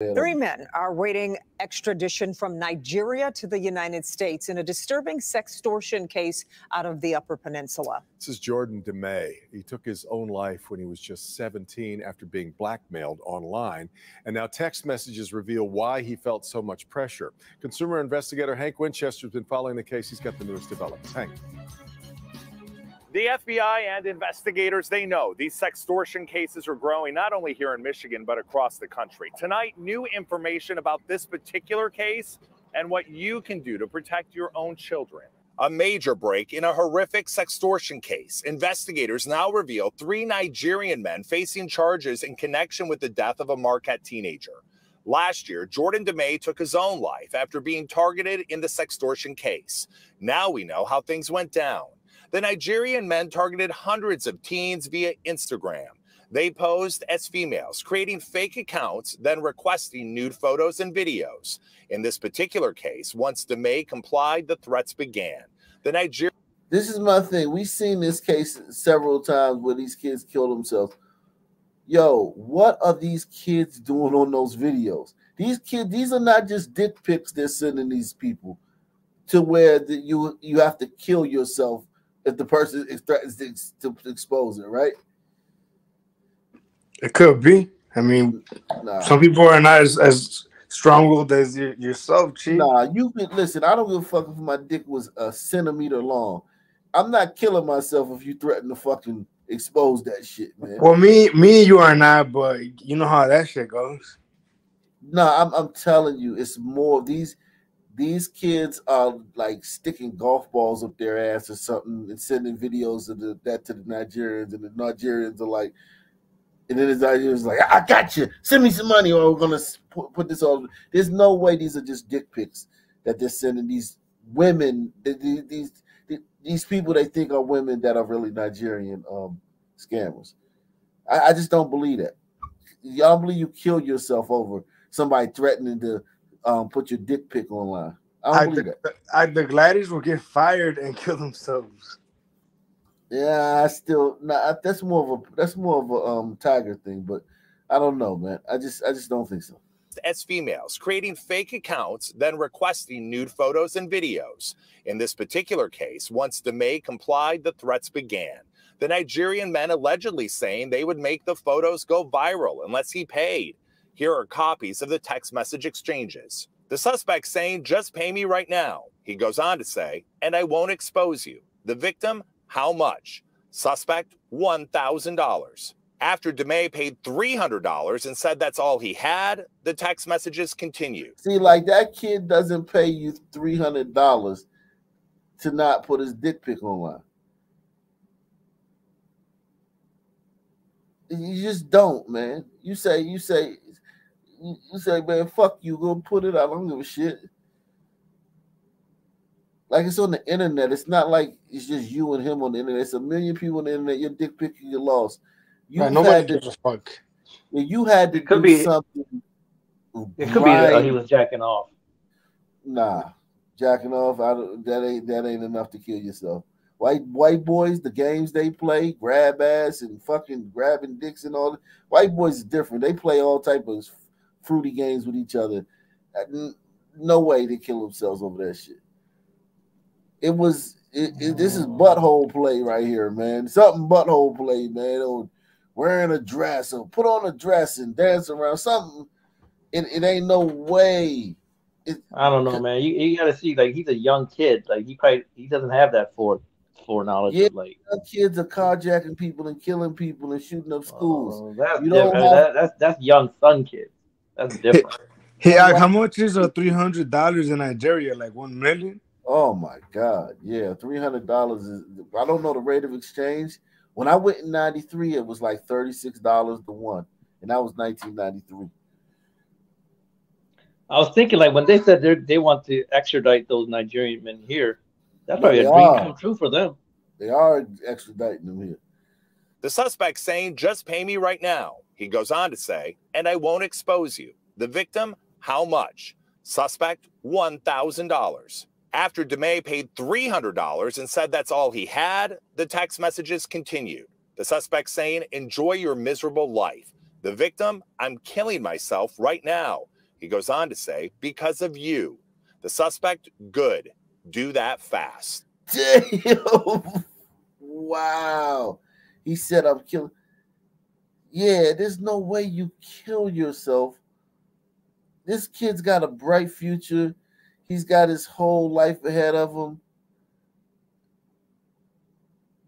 Three men are waiting extradition from Nigeria to the United States in a disturbing sextortion case out of the Upper Peninsula. This is Jordan DeMay. He took his own life when he was just 17 after being blackmailed online. And now text messages reveal why he felt so much pressure. Consumer investigator Hank Winchester has been following the case. He's got the newest developments. Hank. The FBI and investigators, they know these sextortion cases are growing not only here in Michigan, but across the country. Tonight, new information about this particular case and what you can do to protect your own children. A major break in a horrific sextortion case. Investigators now reveal three Nigerian men facing charges in connection with the death of a Marquette teenager. Last year, Jordan DeMay took his own life after being targeted in the sextortion case. Now we know how things went down. The Nigerian men targeted hundreds of teens via Instagram. They posed as females, creating fake accounts, then requesting nude photos and videos. In this particular case, once DeMay complied, the threats began. The Nigerian This is my thing. We've seen this case several times where these kids kill themselves. Yo, what are these kids doing on those videos? These kids, these are not just dick pics they're sending these people to where the, you you have to kill yourself if the person is threatens to, to expose it, right? It could be. I mean, nah. some people are not as, as strong-willed as you, yourself, Chief. Nah, you can listen. I don't give a fuck if my dick was a centimeter long. I'm not killing myself if you threaten to fucking expose that shit, man. Well, me, me, you are not, but you know how that shit goes. No, nah, I'm, I'm telling you, it's more of these these kids are like sticking golf balls up their ass or something and sending videos of the, that to the Nigerians, and the Nigerians are like, and then the Nigerians like, I got you, send me some money, or we're gonna put, put this on. There's no way these are just dick pics that they're sending these women, these these, these people they think are women that are really Nigerian um, scammers. I, I just don't believe that. Y'all believe you killed yourself over somebody threatening to um, put your dick pic online. I don't I, believe that. I, the gladiators will get fired and kill themselves. Yeah, I still nah, that's more of a that's more of a um tiger thing, but I don't know, man. I just I just don't think so. As females, creating fake accounts, then requesting nude photos and videos. In this particular case, once DeMay complied, the threats began. The Nigerian men allegedly saying they would make the photos go viral unless he paid. Here are copies of the text message exchanges. The suspect saying, just pay me right now. He goes on to say, and I won't expose you. The victim, how much? Suspect, $1,000. After DeMay paid $300 and said that's all he had, the text messages continue. See, like that kid doesn't pay you $300 to not put his dick pic online. You just don't, man. You say, you say, you say, man, fuck you, go put it out. I don't give a shit. Like it's on the internet. It's not like it's just you and him on the internet. It's a million people on the internet. Your dick pic you lost. You Man, nobody gives a fuck. You had to it could be something. It could right. be that he was jacking off. Nah, jacking off. I don't, that ain't that ain't enough to kill yourself. White white boys, the games they play, grab ass and fucking grabbing dicks and all. That. White boys is different. They play all type of fruity games with each other. Uh, no way they kill themselves over that shit. It was it, it, this is butthole play right here, man. Something butthole play, man. Or wearing a dress or put on a dress and dance around something. It, it ain't no way. It, I don't know, man. You, you got to see, like he's a young kid. Like he probably he doesn't have that for foreknowledge. Yeah, of, like kids are carjacking people and killing people and shooting up schools. Oh, that's you. Have, that, that's that's young son kids. That's different. Hey, hey how much is a three hundred dollars in Nigeria? Like one million? Oh my god, yeah, three hundred dollars is. I don't know the rate of exchange. When I went in '93, it was like thirty six dollars to one, and that was 1993. I was thinking, like when they said they they want to extradite those Nigerian men here, that's probably a dream are. come true for them. They are extraditing them here. The suspect saying, "Just pay me right now." He goes on to say, and I won't expose you. The victim, how much? Suspect, $1,000. After DeMay paid $300 and said that's all he had, the text messages continued. The suspect saying, enjoy your miserable life. The victim, I'm killing myself right now. He goes on to say, because of you. The suspect, good. Do that fast. Damn. wow. He said, I'm killing. Yeah, there's no way you kill yourself. This kid's got a bright future. He's got his whole life ahead of him.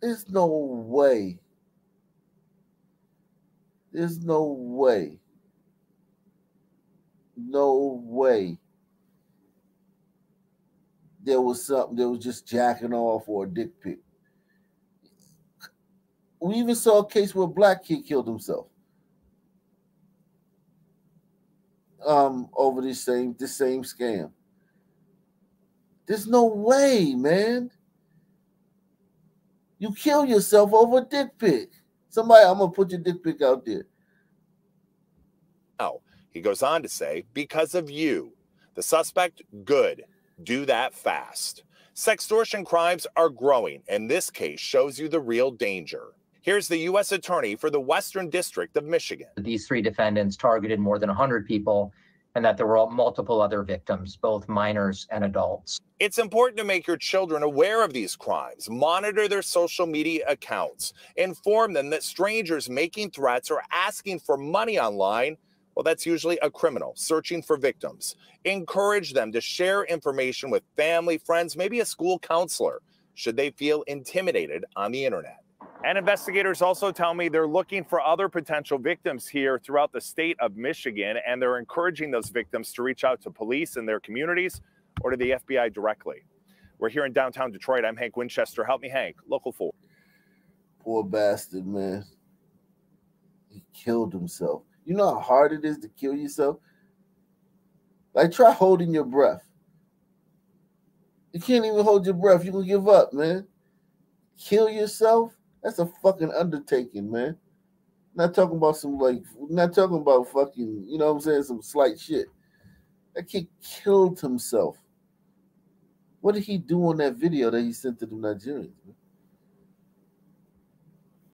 There's no way. There's no way. No way. There was something that was just jacking off or a dick pic. We even saw a case where a black kid killed himself. Um, over this same this same scam. There's no way, man. You kill yourself over a dick pic. Somebody, I'm gonna put your dick pic out there. Oh, he goes on to say, because of you. The suspect, good. Do that fast. Sextortion crimes are growing, and this case shows you the real danger. Here's the U.S. Attorney for the Western District of Michigan. These three defendants targeted more than 100 people and that there were multiple other victims, both minors and adults. It's important to make your children aware of these crimes, monitor their social media accounts, inform them that strangers making threats or asking for money online, well, that's usually a criminal searching for victims. Encourage them to share information with family, friends, maybe a school counselor, should they feel intimidated on the internet. And investigators also tell me they're looking for other potential victims here throughout the state of Michigan, and they're encouraging those victims to reach out to police in their communities or to the FBI directly. We're here in downtown Detroit. I'm Hank Winchester. Help me, Hank, Local 4. Poor bastard, man. He killed himself. You know how hard it is to kill yourself? Like, try holding your breath. You can't even hold your breath. You can give up, man. Kill yourself? That's a fucking undertaking, man. Not talking about some like, not talking about fucking, you know what I'm saying, some slight shit. That kid killed himself. What did he do on that video that he sent to the Nigerians? Man?